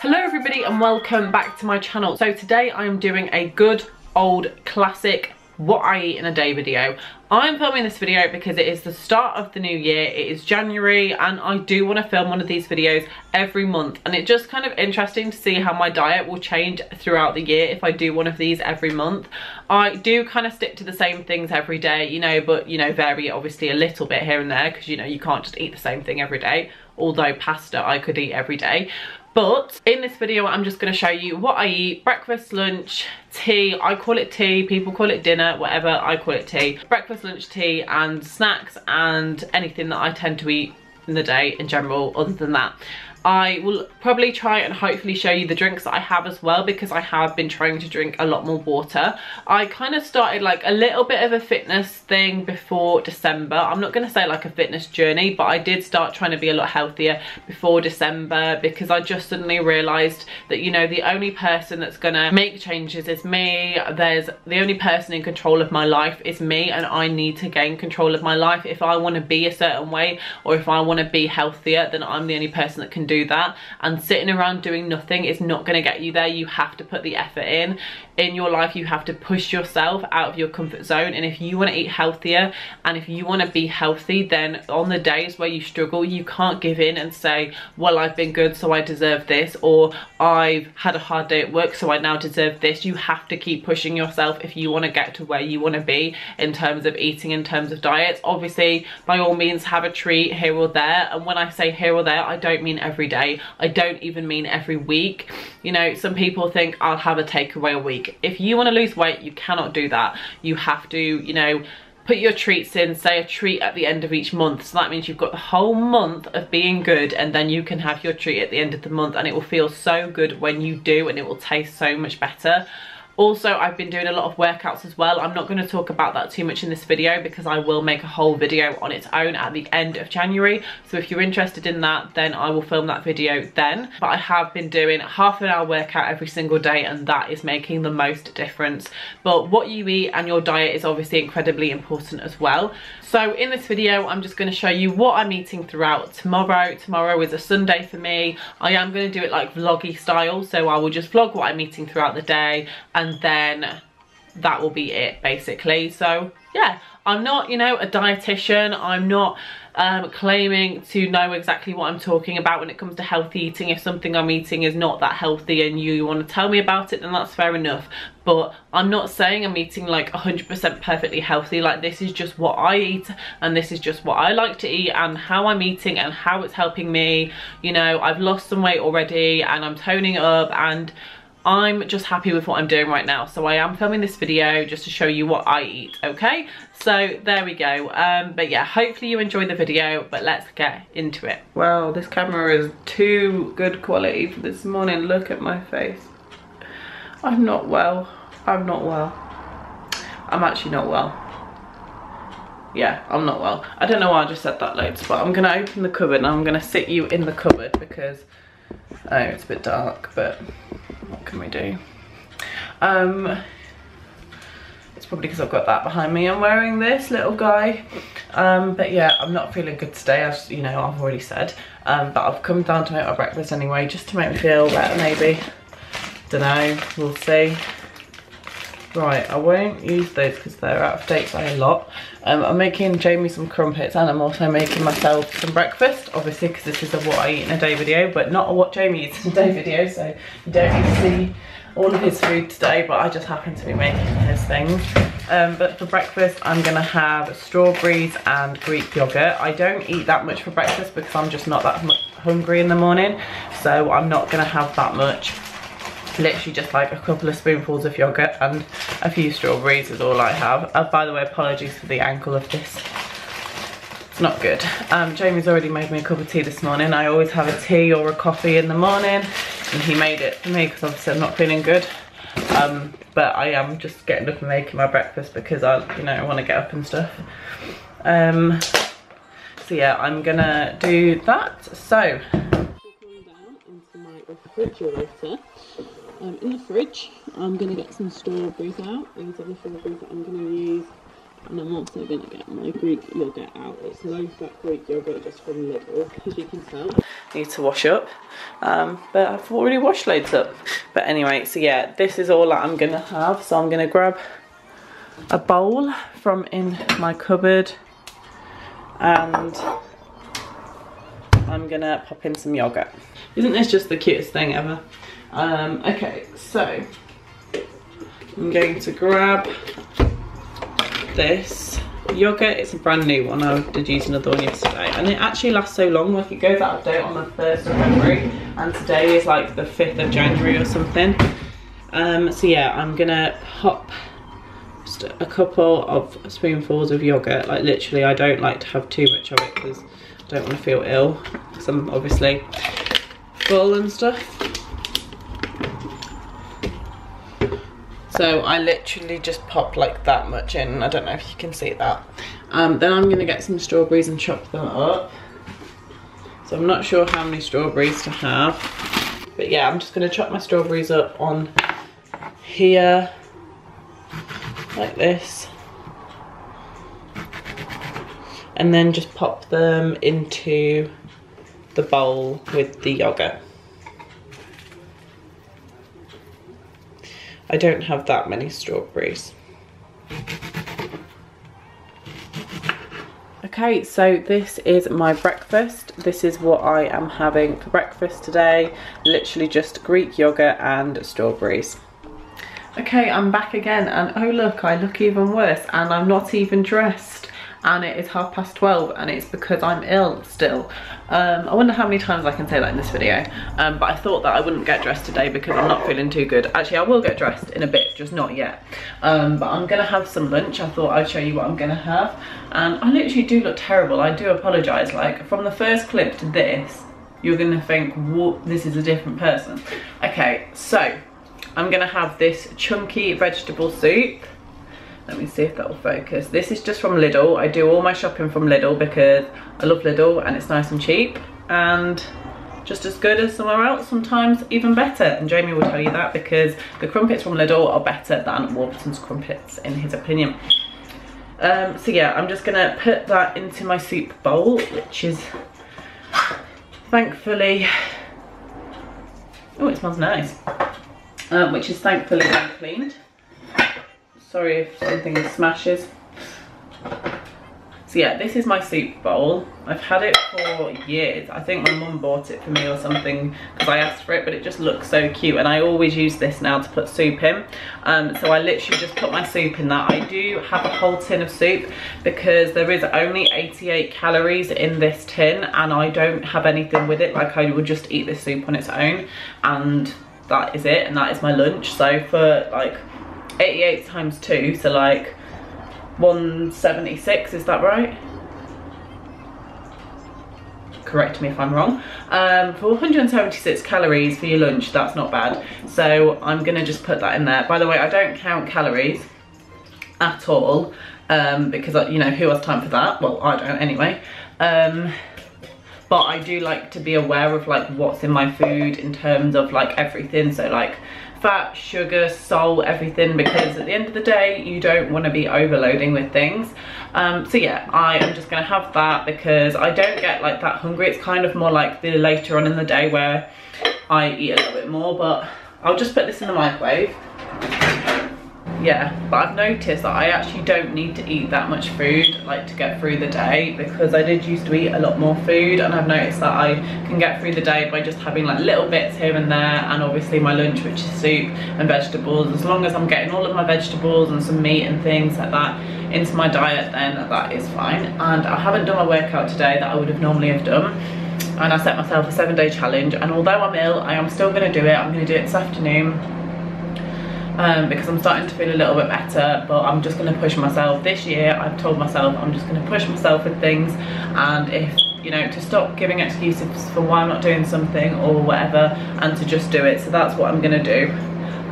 Hello everybody and welcome back to my channel. So today I am doing a good old classic what I eat in a day video. I'm filming this video because it is the start of the new year, it is January and I do want to film one of these videos every month and it's just kind of interesting to see how my diet will change throughout the year if I do one of these every month. I do kind of stick to the same things every day, you know, but you know, vary obviously a little bit here and there because you know, you can't just eat the same thing every day, although pasta I could eat every day. But in this video, I'm just going to show you what I eat, breakfast, lunch, tea. I call it tea, people call it dinner, whatever, I call it tea. Breakfast, lunch, tea and snacks and anything that I tend to eat in the day in general other than that. I will probably try and hopefully show you the drinks that I have as well because I have been trying to drink a lot more water. I kind of started like a little bit of a fitness thing before December. I'm not going to say like a fitness journey, but I did start trying to be a lot healthier before December because I just suddenly realised that, you know, the only person that's going to make changes is me. There's the only person in control of my life is me and I need to gain control of my life. If I want to be a certain way or if I want to be healthier, then I'm the only person that can do that. And sitting around doing nothing is not going to get you there. You have to put the effort in. In your life you have to push yourself out of your comfort zone. And if you want to eat healthier and if you want to be healthy then on the days where you struggle you can't give in and say well I've been good so I deserve this or I've had a hard day at work so I now deserve this. You have to keep pushing yourself if you want to get to where you want to be in terms of eating in terms of diets. Obviously by all means have a treat here or there. And when I say here or there I don't mean every day I don't even mean every week you know some people think I'll have a takeaway a week if you want to lose weight, you cannot do that. You have to, you know, put your treats in, say a treat at the end of each month. So that means you've got the whole month of being good and then you can have your treat at the end of the month and it will feel so good when you do and it will taste so much better. Also, I've been doing a lot of workouts as well. I'm not going to talk about that too much in this video because I will make a whole video on its own at the end of January. So if you're interested in that, then I will film that video then. But I have been doing half an hour workout every single day and that is making the most difference. But what you eat and your diet is obviously incredibly important as well. So in this video, I'm just going to show you what I'm eating throughout tomorrow. Tomorrow is a Sunday for me. I am going to do it like vloggy style. So I will just vlog what I'm eating throughout the day and then that will be it basically. So yeah, I'm not, you know, a dietitian. I'm not um, claiming to know exactly what I'm talking about when it comes to healthy eating. If something I'm eating is not that healthy and you want to tell me about it, then that's fair enough. But I'm not saying I'm eating like 100% perfectly healthy. Like this is just what I eat and this is just what I like to eat and how I'm eating and how it's helping me. You know, I've lost some weight already and I'm toning up and I'm just happy with what I'm doing right now. So I am filming this video just to show you what I eat, okay? So there we go. Um, but yeah, hopefully you enjoyed the video, but let's get into it. Well, this camera is too good quality for this morning. Look at my face. I'm not well. I'm not well. I'm actually not well. Yeah, I'm not well. I don't know why I just said that loads, but I'm gonna open the cupboard and I'm gonna sit you in the cupboard because, oh, it's a bit dark, but what can we do? Um, it's probably because I've got that behind me. I'm wearing this little guy. Um, but yeah, I'm not feeling good today, as you know, I've already said. Um, but I've come down to make my breakfast anyway, just to make me feel better maybe. Don't know, we'll see. Right, I won't use those because they're out of date by a lot. Um, I'm making Jamie some crumpets and I'm also making myself some breakfast, obviously because this is a what I eat in a day video, but not a what Jamie eats in a day video, so you don't need to see all of his food today, but I just happen to be making his things. Um, but for breakfast, I'm gonna have strawberries and Greek yogurt. I don't eat that much for breakfast because I'm just not that hungry in the morning, so I'm not gonna have that much literally just like a couple of spoonfuls of yogurt and a few strawberries is all I have. Uh, by the way, apologies for the angle of this. It's not good. Um, Jamie's already made me a cup of tea this morning. I always have a tea or a coffee in the morning and he made it for me because obviously I'm not feeling good. Um, but I am just getting up and making my breakfast because I, you know, I want to get up and stuff. Um, so yeah, I'm gonna do that. So, refrigerator um, in the fridge I'm going to get some strawberries out these are the strawberries that I'm going to use and I'm also going to get my Greek yogurt out. It's low fat Greek yogurt just from Lidl, as you can tell. Need to wash up, um, but I've already washed loads up. But anyway, so yeah, this is all that I'm going to have. So I'm going to grab a bowl from in my cupboard and I'm gonna pop in some yogurt. Isn't this just the cutest thing ever? Um, okay, so I'm going to grab this yogurt. It's a brand new one. I did use another one yesterday. And it actually lasts so long. Like it goes out of date on the 1st of February. And today is like the 5th of January or something. Um, so yeah, I'm gonna pop just a couple of spoonfuls of yogurt. Like literally, I don't like to have too much of it because I don't want to feel ill. Because I'm obviously full and stuff. So I literally just pop like that much in. I don't know if you can see that. Um, then I'm gonna get some strawberries and chop them up. So I'm not sure how many strawberries to have. But yeah, I'm just gonna chop my strawberries up on here, like this. And then just pop them into the bowl with the yogurt. I don't have that many strawberries. Okay, so this is my breakfast. This is what I am having for breakfast today. Literally just Greek yogurt and strawberries. Okay, I'm back again and oh look, I look even worse and I'm not even dressed and it is half past 12 and it's because I'm ill still. Um, I wonder how many times I can say that in this video, um, but I thought that I wouldn't get dressed today because I'm not feeling too good. Actually, I will get dressed in a bit, just not yet. Um, but I'm gonna have some lunch. I thought I'd show you what I'm gonna have. And I literally do look terrible. I do apologize. Like from the first clip to this, you're gonna think, what, this is a different person. Okay, so I'm gonna have this chunky vegetable soup let me see if that will focus. This is just from Lidl. I do all my shopping from Lidl because I love Lidl and it's nice and cheap and just as good as somewhere else, sometimes even better. And Jamie will tell you that because the crumpets from Lidl are better than Warburton's crumpets in his opinion. Um, so yeah, I'm just gonna put that into my soup bowl, which is thankfully, oh it smells nice, um, which is thankfully cleaned. Sorry if something smashes. So yeah, this is my soup bowl. I've had it for years. I think my mum bought it for me or something because I asked for it, but it just looks so cute. And I always use this now to put soup in. Um, so I literally just put my soup in that. I do have a whole tin of soup because there is only 88 calories in this tin and I don't have anything with it. Like I would just eat this soup on its own and that is it. And that is my lunch. So for like 88 times 2, so like 176, is that right? Correct me if I'm wrong. Um, for 176 calories for your lunch, that's not bad. So I'm gonna just put that in there. By the way, I don't count calories at all um, because, you know, who has time for that? Well, I don't anyway. Um, but I do like to be aware of like what's in my food in terms of like everything. So like fat, sugar, salt, everything because at the end of the day you don't want to be overloading with things. Um, so yeah, I am just to have that because I don't get like that hungry. It's kind of more like the later on in the day where I eat a little bit more but I'll just put this in the microwave yeah but I've noticed that I actually don't need to eat that much food like to get through the day because I did used to eat a lot more food and I've noticed that I can get through the day by just having like little bits here and there and obviously my lunch which is soup and vegetables. As long as I'm getting all of my vegetables and some meat and things like that into my diet then that is fine. And I haven't done my workout today that I would have normally have done and I set myself a seven day challenge and although I'm ill I am still going to do it. I'm going to do it this afternoon um, because I'm starting to feel a little bit better but I'm just going to push myself. This year I've told myself I'm just going to push myself with things and if you know to stop giving excuses for why I'm not doing something or whatever and to just do it. So that's what I'm going to do.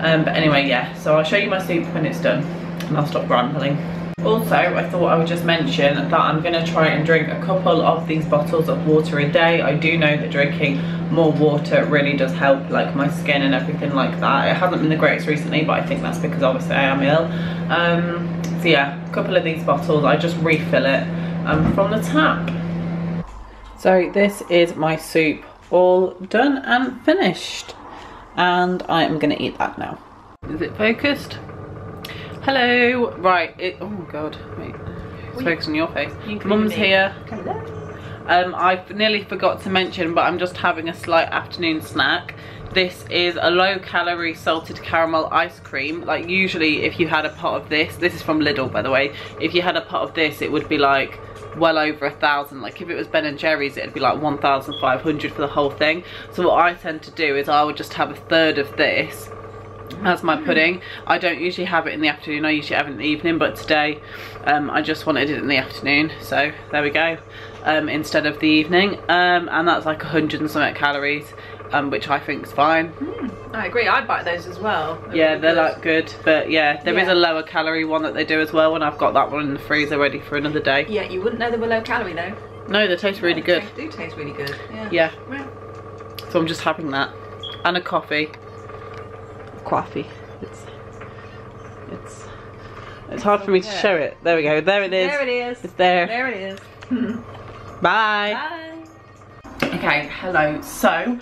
Um, but anyway yeah so I'll show you my soup when it's done and I'll stop rambling also, I thought I would just mention that I'm going to try and drink a couple of these bottles of water a day. I do know that drinking more water really does help like my skin and everything like that. It hasn't been the greatest recently, but I think that's because obviously I am ill. Um, So yeah, a couple of these bottles, I just refill it um, from the tap. So this is my soup all done and finished. And I am gonna eat that now. Is it focused? Hello. Right, it, oh God, wait. It's focused on your face. Mum's here. Hello. Um, I nearly forgot to mention, but I'm just having a slight afternoon snack. This is a low calorie salted caramel ice cream. Like usually if you had a pot of this, this is from Lidl by the way, if you had a pot of this it would be like well over a thousand like if it was ben and jerry's it'd be like 1500 for the whole thing so what i tend to do is i would just have a third of this as my pudding i don't usually have it in the afternoon i usually have it in the evening but today um, i just wanted it in the afternoon so there we go um, instead of the evening um, and that's like 100 and something calories um, which i think is fine I agree. I'd buy those as well. They're yeah really they're good. like good but yeah there is Yeah. a lower calorie one that they do as well and i've got that one in the freezer ready for another day Yeah, you wouldn't know they were low calorie though. no they taste really good They do taste really good. Yeah. yeah so i'm just having that and a coffee coffee it's it's it's hard for me to show it there we go there it is There it is. it's there There it is. bye Bye. Okay, hello. So,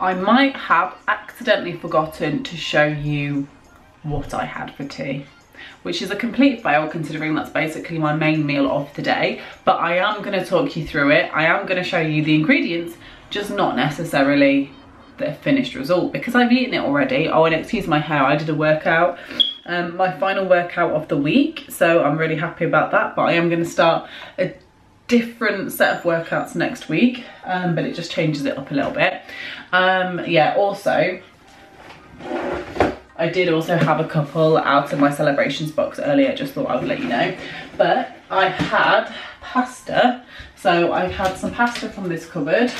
I might have accidentally forgotten to show you what I had for tea, which is a complete fail considering that's basically my main meal of the day. But I am going to talk you through it. I am going to show you the ingredients, just not necessarily the finished result because I've eaten it already. Oh, and excuse my hair, I did a workout. Um, my final workout of the week, so I'm really happy about that. But I am going to start a different set of workouts next week um, but it just changes it up a little bit um, yeah also I did also have a couple out of my celebrations box earlier just thought I would let you know but I had pasta so I had some pasta from this cupboard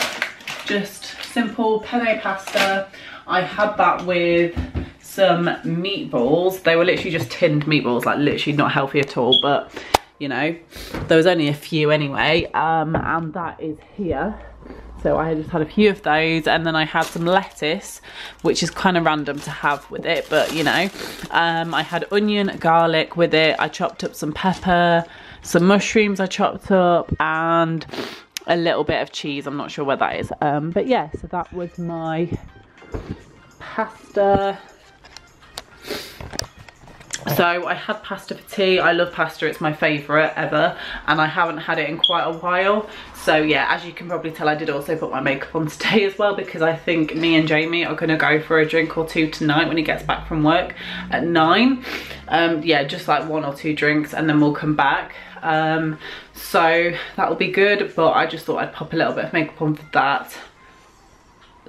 just simple penne pasta. I had that with some meatballs. They were literally just tinned meatballs like literally not healthy at all but you know there was only a few anyway um and that is here. So I just had a few of those and then I had some lettuce which is kind of random to have with it but you know. Um I had onion garlic with it. I chopped up some pepper some mushrooms I chopped up and a little bit of cheese I'm not sure where that is um but yeah so that was my pasta so I had pasta for tea. I love pasta, it's my favourite ever. And I haven't had it in quite a while. So yeah, as you can probably tell, I did also put my makeup on today as well because I think me and Jamie are gonna go for a drink or two tonight when he gets back from work at nine. Um, yeah, just like one or two drinks and then we'll come back. Um, so that'll be good, but I just thought I'd pop a little bit of makeup on for that.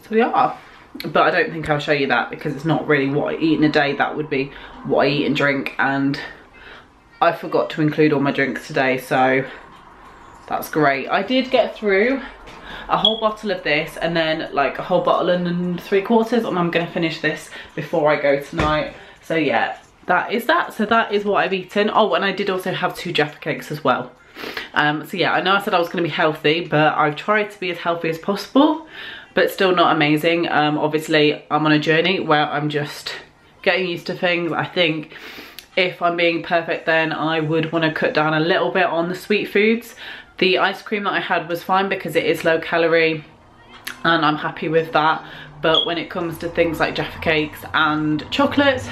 So we are. But I don't think I'll show you that because it's not really what I eat in a day. That would be what I eat and drink and I forgot to include all my drinks today so that's great. I did get through a whole bottle of this and then like a whole bottle and three quarters and I'm gonna finish this before I go tonight. So yeah that is that so that is what I've eaten oh and I did also have two Jaffa cakes as well um, so yeah I know I said I was gonna be healthy but I've tried to be as healthy as possible but still not amazing. Um, obviously, I'm on a journey where I'm just getting used to things. I think if I'm being perfect, then I would want to cut down a little bit on the sweet foods. The ice cream that I had was fine because it is low calorie and I'm happy with that. But when it comes to things like Jaffa cakes and chocolates,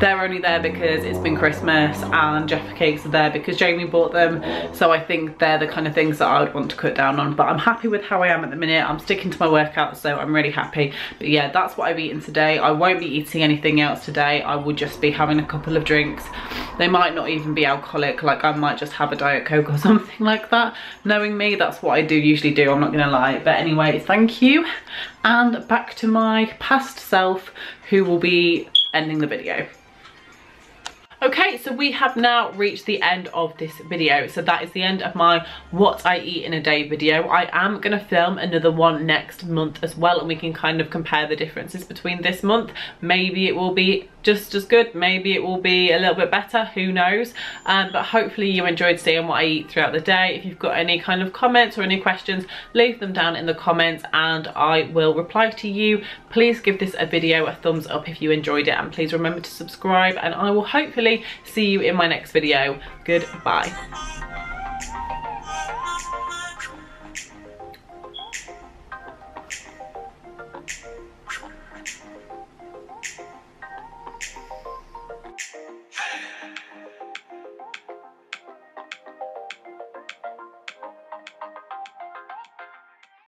they're only there because it's been Christmas and Jaffa cakes are there because Jamie bought them. So I think they're the kind of things that I would want to cut down on. But I'm happy with how I am at the minute. I'm sticking to my workout, so I'm really happy. But yeah, that's what I've eaten today. I won't be eating anything else today. I will just be having a couple of drinks. They might not even be alcoholic. Like I might just have a Diet Coke or something like that. Knowing me, that's what I do usually do. I'm not gonna lie. But anyway, thank you. And back to my past self who will be ending the video. Okay, so we have now reached the end of this video. So that is the end of my what I eat in a day video. I am going to film another one next month as well and we can kind of compare the differences between this month. Maybe it will be just as good, maybe it will be a little bit better, who knows. Um, but hopefully you enjoyed seeing what I eat throughout the day. If you've got any kind of comments or any questions, leave them down in the comments and I will reply to you. Please give this a video a thumbs up if you enjoyed it and please remember to subscribe and I will hopefully see you in my next video. Goodbye.